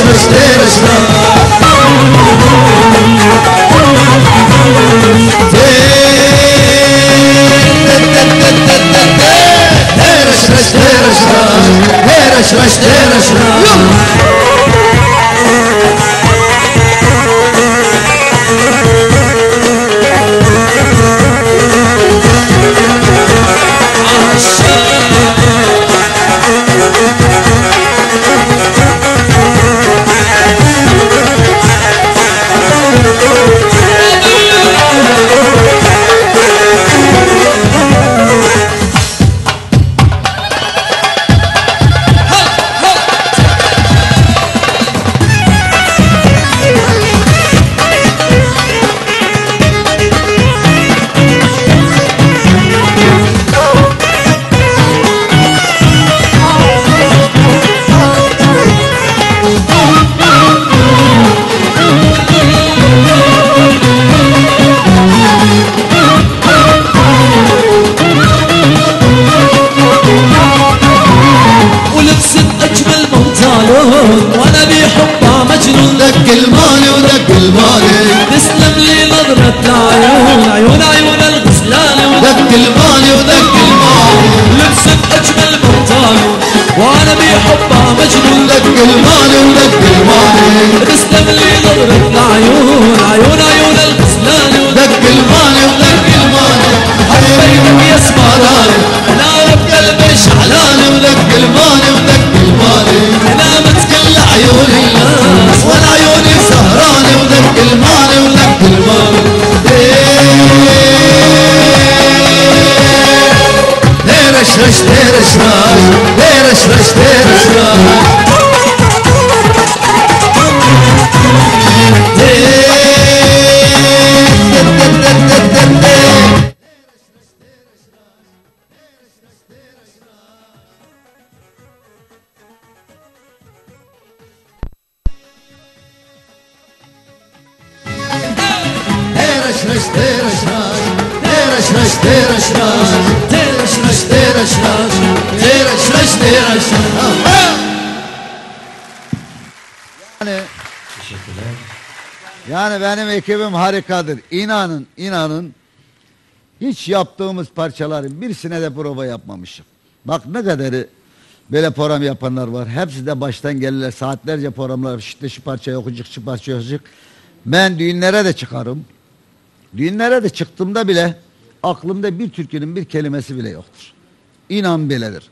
Christmas Day is love. There is rest, there is love. There is rest, there is love. Dereş reş dereş reş Dereş reş dereş reş Dereş reş dereş reş Dereş reş dereş reş Tiraş tiraş Tiraş Yani Teşekkürler Yani benim ekibim harikadır İnanın inanın Hiç yaptığımız parçaların birisine de prova yapmamışım Bak ne kadarı Böyle program yapanlar var. Hepsi de baştan gelirler. Saatlerce programlar. İşte şu parça okuyacak, şu parça okuyacak. Ben düğünlere de çıkarım. Düğünlere de çıktığımda bile aklımda bir türkünün bir kelimesi bile yoktur. İnan beledir.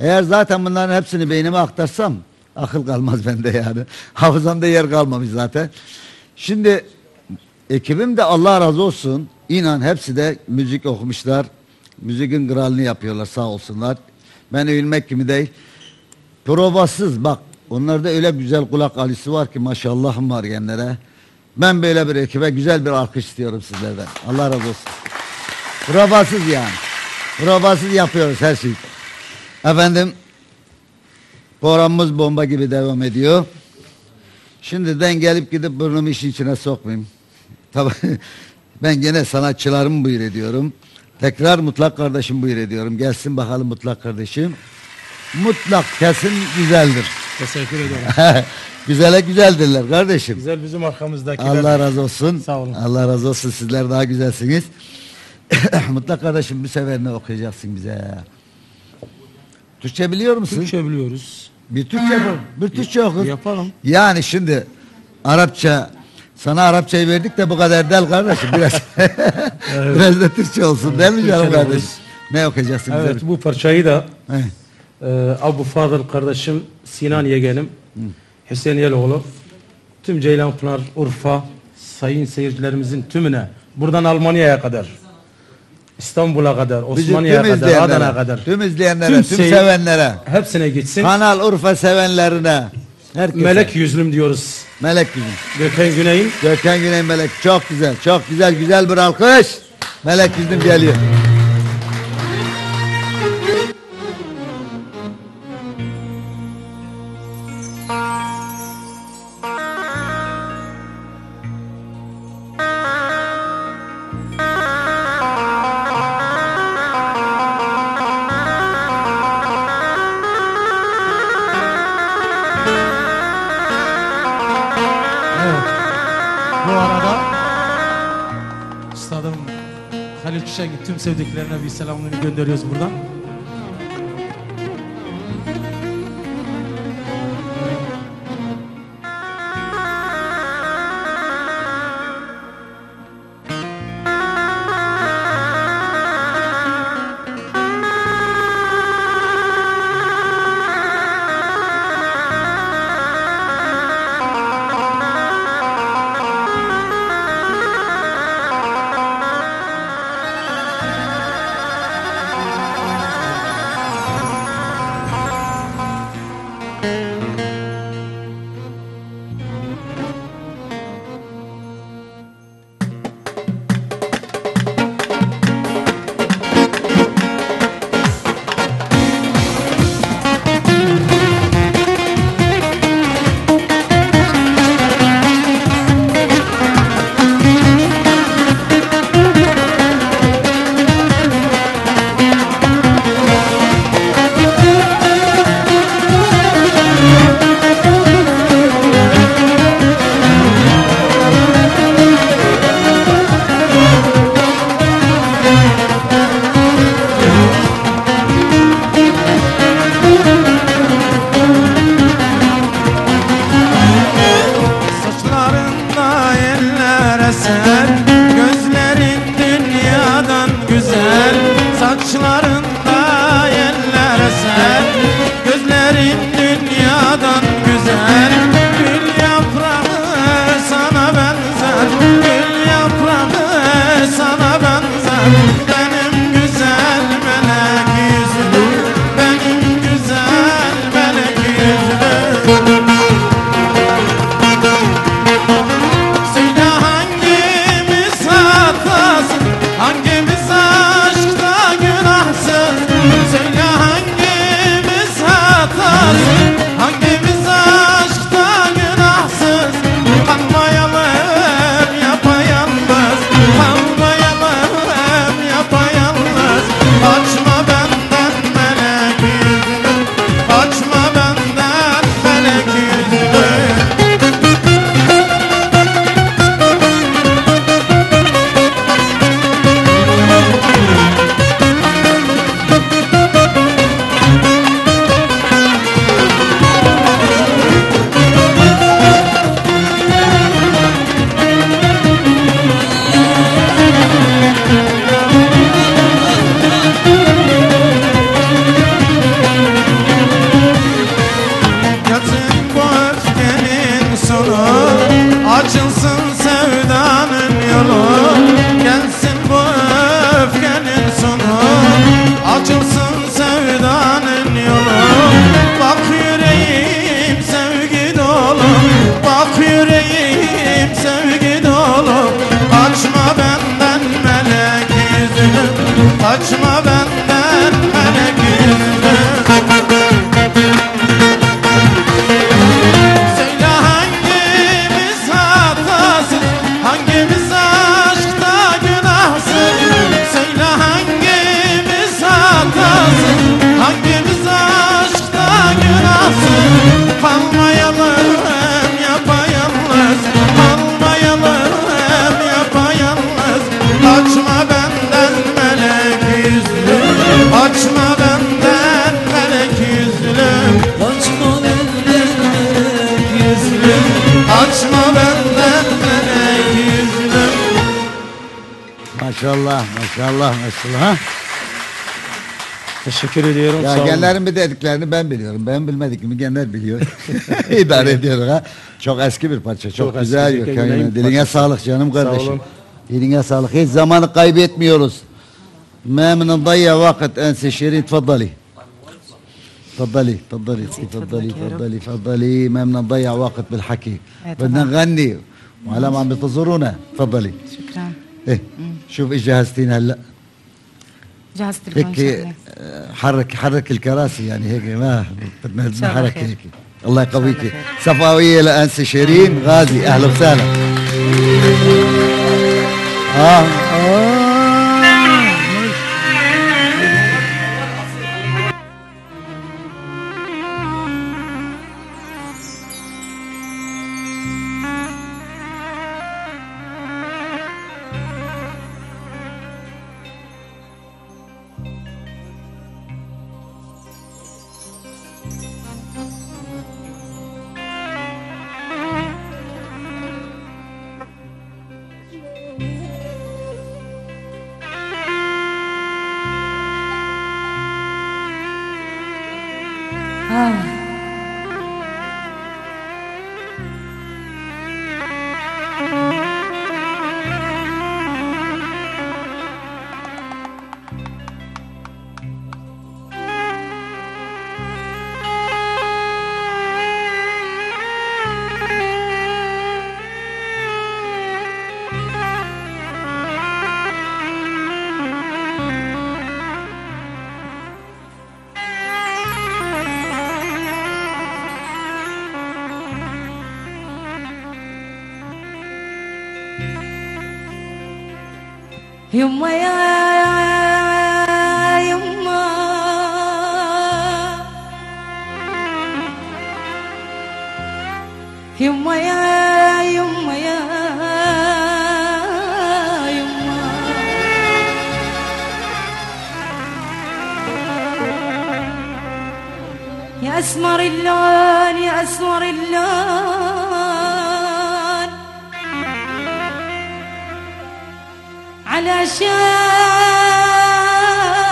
Eğer zaten bunların hepsini beynime aktarsam akıl kalmaz bende yani. Hafızamda yer kalmamış zaten. Şimdi ekibim de Allah razı olsun. İnan hepsi de müzik okumuşlar. Müzikin kralını yapıyorlar sağ olsunlar. Ben övülmek gibi değil. Provasız bak onlarda öyle güzel kulak alisi var ki maşallahım var genlere. Ben böyle bir ekibe güzel bir alkış istiyorum sizlerden. Allah razı olsun. Provasız yani. Provasız yapıyoruz her şeyi. Efendim Programımız bomba gibi devam ediyor. Şimdiden gelip gidip burnumu işin içine sokmayayım. Tabii ben gene sanatçılarımı buyur ediyorum. Tekrar mutlak kardeşim buyur ediyorum. Gelsin bakalım mutlak kardeşim. Mutlak kesin güzeldir. Teşekkür ederim. Güzele güzeldirler kardeşim. Güzel bizim arkamızdakiler. Allah razı olsun. Sağ olun. Allah razı olsun. Sizler daha güzelsiniz. mutlak kardeşim bu sefer ne okuyacaksın bize? Türkçe biliyor musun? Türkçe biliyoruz. Bir Türkçe yapalım. Bir Türkçe oku. Yapalım. Yani şimdi Arapça sana Arapçayı verdik de bu kadar del kardeşim biraz. biraz da Türkçe olsun değil mi Türkçe canım de kardeşim? olsun. Ne okuyacaksın Evet bize? bu parçayı da e, Abu Fadıl kardeşim Sinan Yegen'im, Hüseyin Yeloğlu, tüm Ceylanpınar, Urfa, sayın seyircilerimizin tümüne, buradan Almanya'ya kadar, İstanbul'a kadar, Osmaniye'ye kadar, Adana'ya kadar, tüm izleyenlere, Tüm tüm, sevenlere, hepsine gitsin. Kanal Urfa sevenlerine, herkese. Melek yüzlüm diyoruz. Melek yüzüm. Gökhan Güney'in Gökhan Güney Melek çok güzel, çok güzel, güzel bir alkış. Melek yüzüm geliyor. Tüm sevdiklerine bir selamını gönderiyoruz buradan. Maşallah, maşallah, maşallah. Ha? Teşekkür ediyorum. Ya sağ olun. genlerin bir dediklerini ben biliyorum. Ben bilmediklerimi genler biliyor. İdare ediyoruz ha. Çok eski bir parça. Çok, Çok güzel eski, Gökhan Gökhan Yine. Bey'in Diline parçası. sağlık canım Sağ kardeşim. olun. Diline sağlık. Hiç zamanı kaybetmiyoruz. ما من نضيع وقت انسى شيرين تفضلي تفضلي تفضلي تفضلي تفضلي تفضلي ما بدنا نضيع وقت بالحكي إيه بدنا طبعاً. نغني وعلى ما عم بتزورونا تفضلي شكرا إيه شوف إيش جهزتين هلأ. جهزت هيك حرك حرك الكراسي يعني هيك ما بدنا حركه. هيك. الله يقويك. صفاوية لانسه شيرين غازي أهلا وسهلا. آه. Bye. يما يا يما. يما يا يما يا يما. يا أسمر اللون يا أسمر اللون.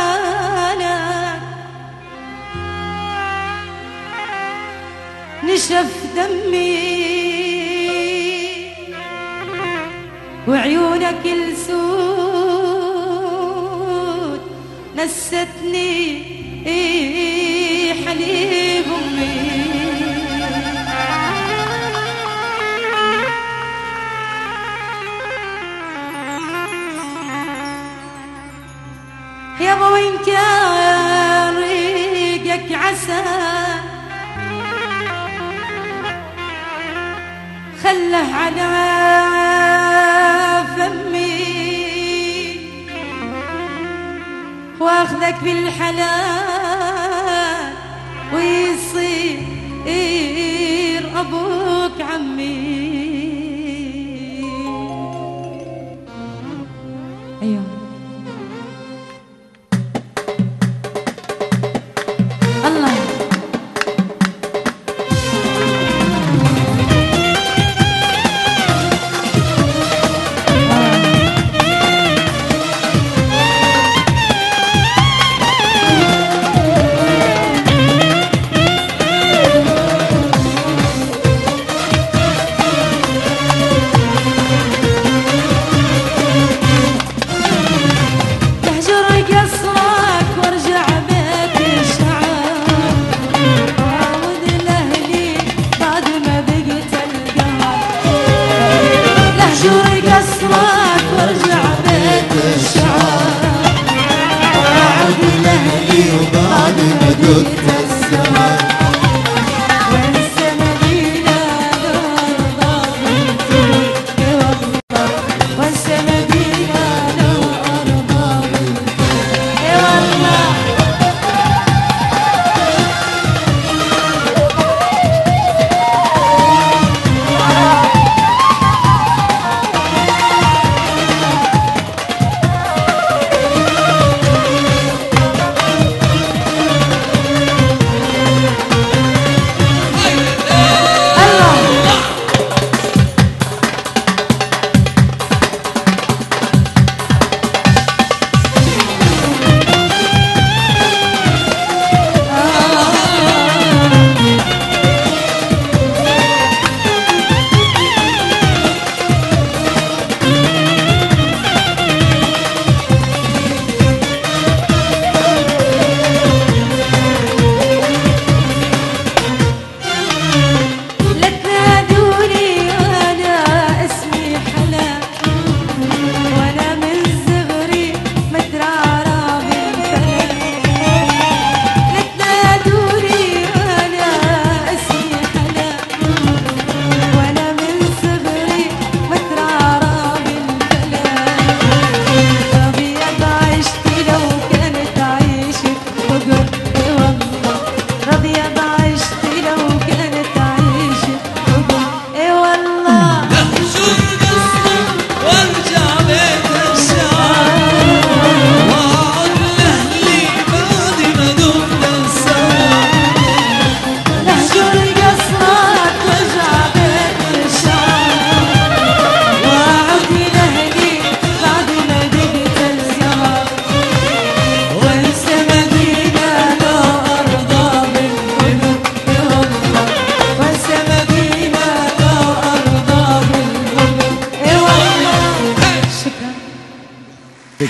علشانك نشف دمي وعيونك السود نستني على فمي. وأخذك بالحلال.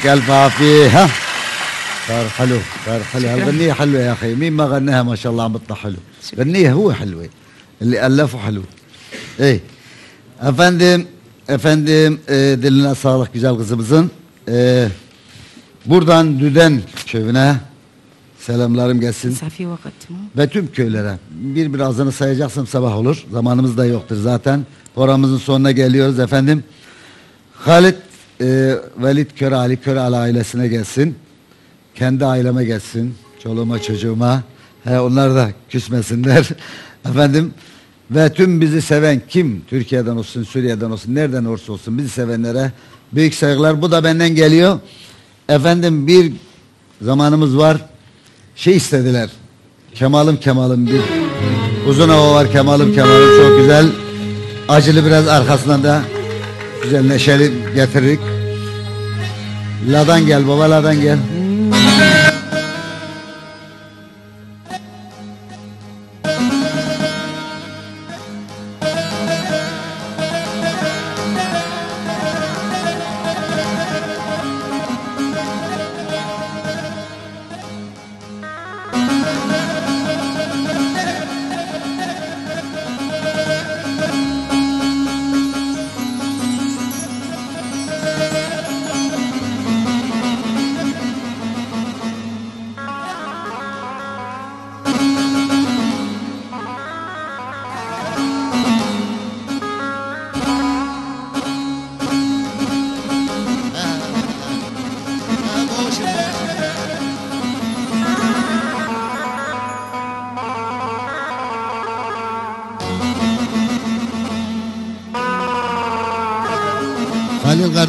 يعطيك الف عافيه ها صار حلو صار حلو الغنية حلوة يا اخي مين ما غناها ما شاء الله عم بيطلع حلو غنية هو حلوة اللي ألفه حلو ايه efendim efendim e, diline sağlık güzel kızımızın E, buradan Düden köyüne selamlarım gelsin صار في وقت مو ve tüm köylere bir birazını sayacaksam sabah olur zamanımız da yoktur zaten programımızın sonuna geliyoruz efendim Halit e, Velid Köre Ali Köre Ali ailesine gelsin. Kendi aileme gelsin. Çoluğuma çocuğuma. He, onlar da küsmesinler. Efendim ve tüm bizi seven kim Türkiye'den olsun Suriye'den olsun nereden olursa olsun bizi sevenlere büyük saygılar. Bu da benden geliyor. Efendim bir zamanımız var. Şey istediler. Kemal'ım Kemal'ım bir uzun hava var. Kemal'ım Kemal'ım çok güzel. Acılı biraz arkasından da güzel neşeli getirdik Ladan gel baba ladan gel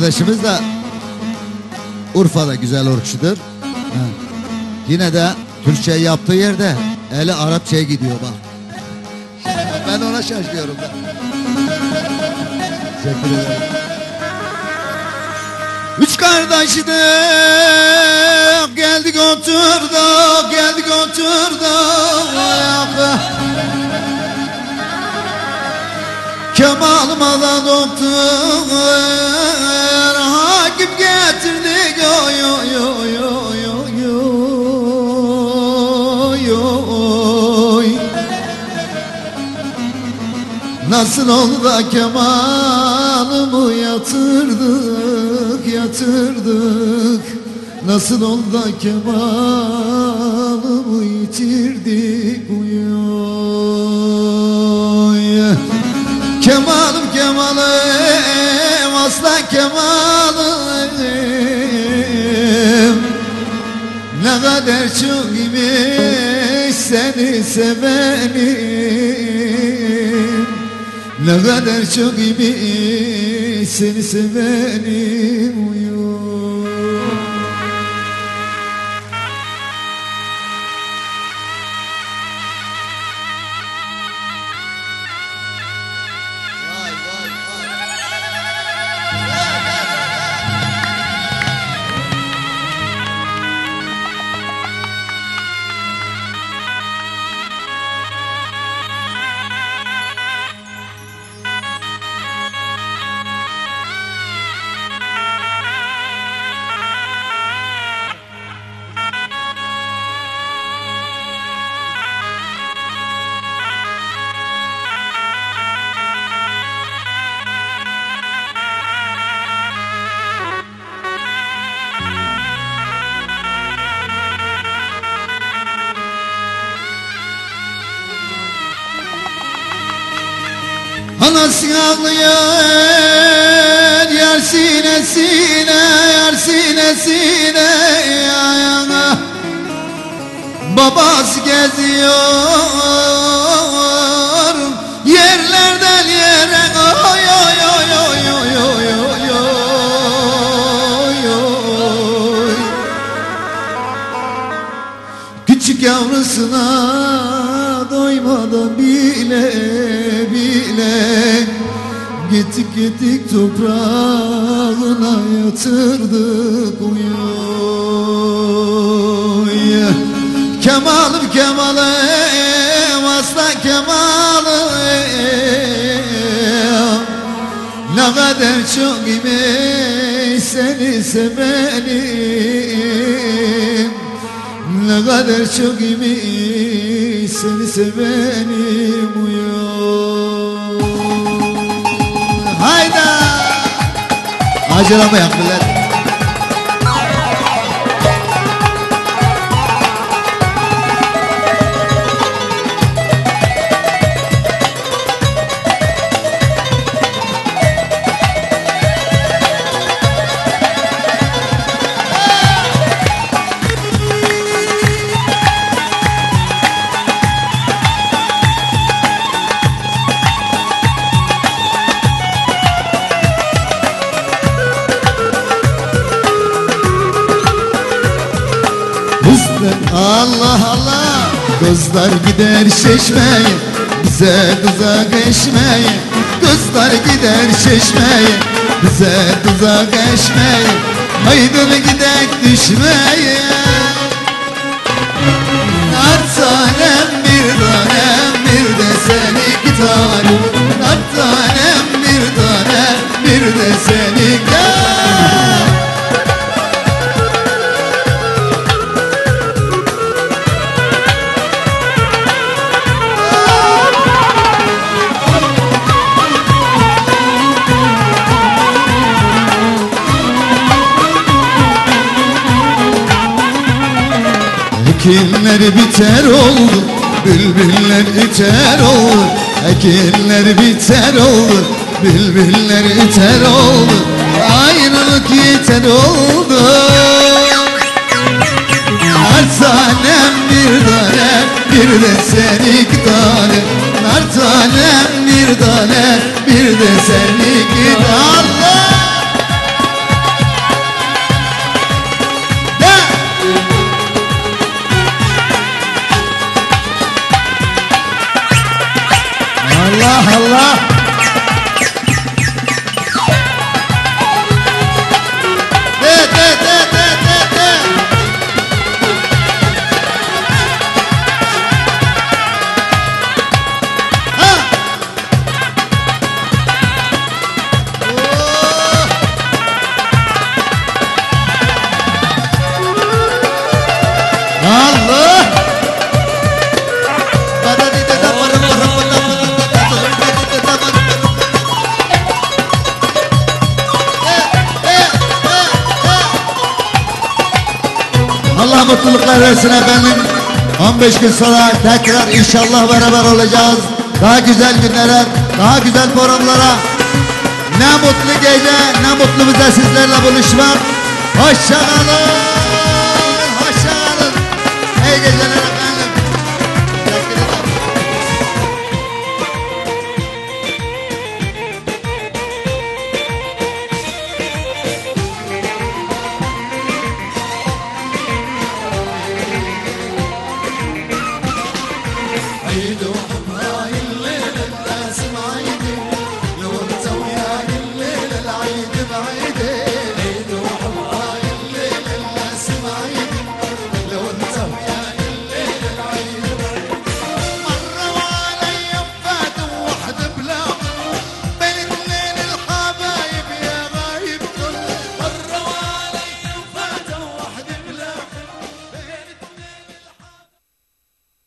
kardeşimiz de Urfa'da güzel orkçudur. Yine de Türkçe yaptığı yerde eli Arapçaya gidiyor bak. ben ona şaşıyorum da. Teşekkür ederim. Üç kardeşdik geldik oturduk geldik oturduk ayağa. Kemal mala doktor Nasıl oldu da Kemal'ımı yatırdık yatırdık? Nasıl oldu da Kemal'ımı yitirdik uyuy? Kemal'im Kemal'im aslan Kemal'im. Ne kadar çok imiş seni sevenim Ne kadar çok imiş seni sevenim uyuyor Sınavlı yer Yer sine er sine Yer sine sine Ayağına. Babası geziyor Gittik gittik toprağına yatırdık uyuy Kemal'im Kemal'im aslan Kemal'im Ne kadar çok imiş seni sevenim. Ne kadar çok imiş seni sevenim uyan Ladies and gentlemen, I'm glad. Kızlar gider şeşmeye Bize tuzak eşmeye. Kızlar gider şeşmeye Bize tuzak eşmeye. Haydi gidek düşmeye. Tanem bir tanem bir de sen iki tanem tanem bir tanem bir de sen iki tanem Ekinler biter oldu Bülbüller iter oldu. Ekinler biter oldu Bülbüller iter oldu. Ayrılık yeter oldu. Nar tanem bir tanem Bir de sen iki tane Nar tanem bir tane Bir de sen iki tane versin efendim. 15 gün sonra tekrar inşallah beraber olacağız. Daha güzel günlere, daha güzel programlara. Ne mutlu gece, ne mutlu bize sizlerle buluşmak. Hoşçakalın.